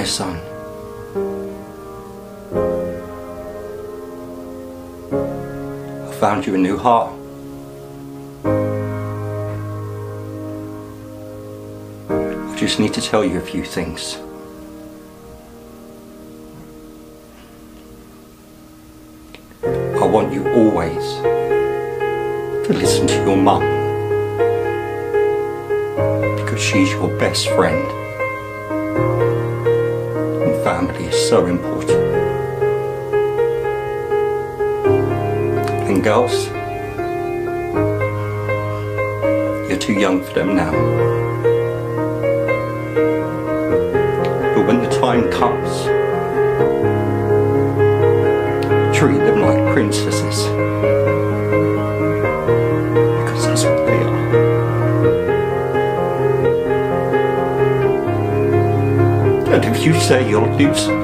my son. I found you a new heart. I just need to tell you a few things. I want you always to listen to your mum because she's your best friend. Family is so important. And girls, you're too young for them now. But when the time comes, treat them like princesses. And if you say you'll do so,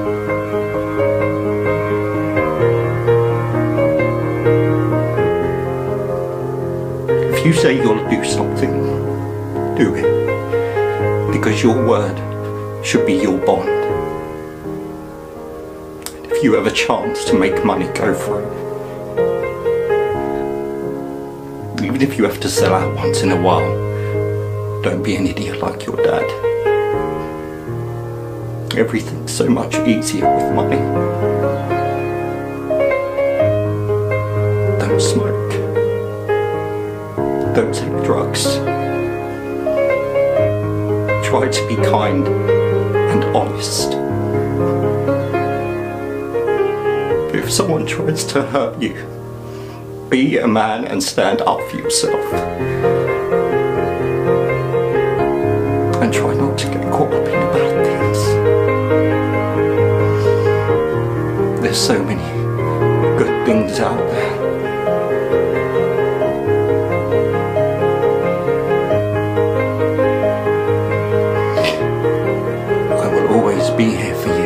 if you say you'll do something, do it. Because your word should be your bond. If you have a chance to make money, go for it. Even if you have to sell out once in a while, don't be an idiot like your dad. Everything's so much easier with money. Don't smoke. Don't take drugs. Try to be kind and honest. If someone tries to hurt you, be a man and stand up for yourself. And try not to get caught up in bad There's so many good things out there. I will always be here for you.